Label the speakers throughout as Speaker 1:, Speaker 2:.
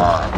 Speaker 1: Wow.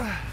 Speaker 1: Ah!